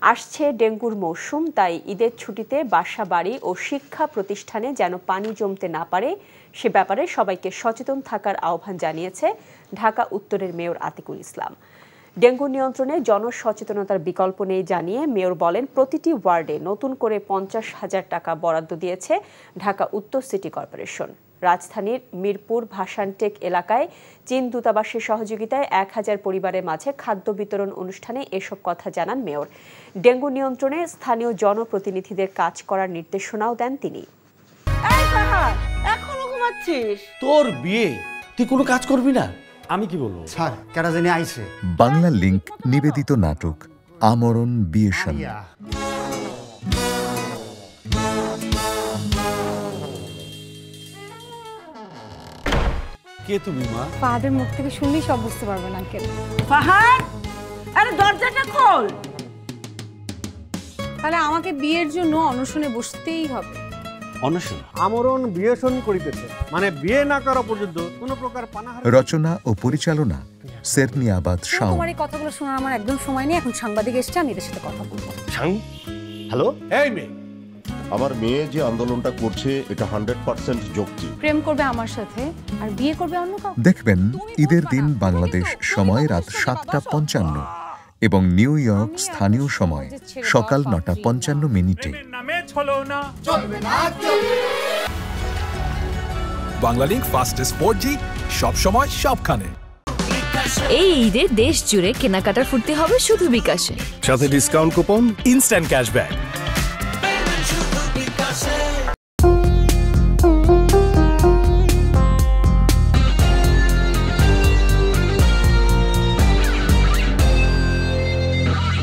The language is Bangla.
আসছে ডেঙ্গুর মৌসুম, তাই ঈদের ছুটিতে বাসা, বাড়ি ও শিক্ষা প্রতিষ্ঠানে যেন পানি জমতে না পারে, সে ব্যাপারে সবাইকে সচেতন থাকার আহ্বান জানিয়েছে ঢাকা উত্তরের মেয়র আতিকুল ইসলাম। ডেঙ্গু নিয়ন্ত্রণে জনসচেতনতার বিকল্প নেই জানিয়ে মেয়র বলেন, প্রতিটি ওয়ার্ডে নতুন করে পঞ্চাশ হাজার টাকা বরাদ্দ দিয়েছে ঢাকা উত্তর সিটি কর্পোরেশন। রাজধানীর মিরপুর ভাসানটেক এলাকায় চীন দূতাবাসের সহযোগিতায় এক হাজার পরিবারের মাঝে খাদ্য বিতরণ অনুষ্ঠানে এসব কথা জানান মেয়র। ডেঙ্গু নিয়ন্ত্রণে স্থানীয় জনপ্রতিনিধিদের কাজ করার নির্দেশনাও দেন তিনি। এখনও ঘুমাচ্ছিস? তোর বিয়ে তুই কোনো কাজ করবি না? আমি কি বলব? স্যার কেটা জানি আইছে। বাংলা লিংক নিবেদিত নাটক আমরণ বিয়েশন কে তুমি মা? ফাহাদের মুখ থেকে শুনলেই সব বুঝতে পারবেন আঙ্কেল। ফাহাদ? আরে দরজাটা খোল। তাহলে আমাকে বিয়ের জন্য অনশনে বসতেই হবে। অনশন? আমরণ করিতেছে। মানে বিয়ে না করা পর্যন্ত কোনো প্রকার পানাহার রচনা ও পরিচালনা সেরনিয়াবাদ শাওন। তোমার এই কথাগুলো শোনার আমার একদম সময় নেই। এখন সাংবাদিক এসছে আমি এদের সাথে কথা বলব। হ্যালো? এই মেয়ে। আমার মেয়ে যে আন্দোলনটা করছে এটা হান্ড্রেড পার্সেন্ট যৌক্তিক। প্রেম করবে আমার সাথে আর বিয়ে করবে অন্য কাউকে? দেখবেন ঈদের দিন বাংলাদেশ সময় রাত সাতটা পঞ্চান্ন এবং নিউ ইয়র্ক স্থানীয় সময় সকাল নটা পঞ্চান্ন মিনিটে। বাংলালিংক ফাস্টেস্ট ফোর জি সবসময় সবখানে। এই ঈদে দেশ জুড়ে কেনাকাটার ফুর্তি হবে শুধু বিকাশে। সাথে ডিসকাউন্ট কুপন ইনস্ট্যান্ট ক্যাশব্যাক।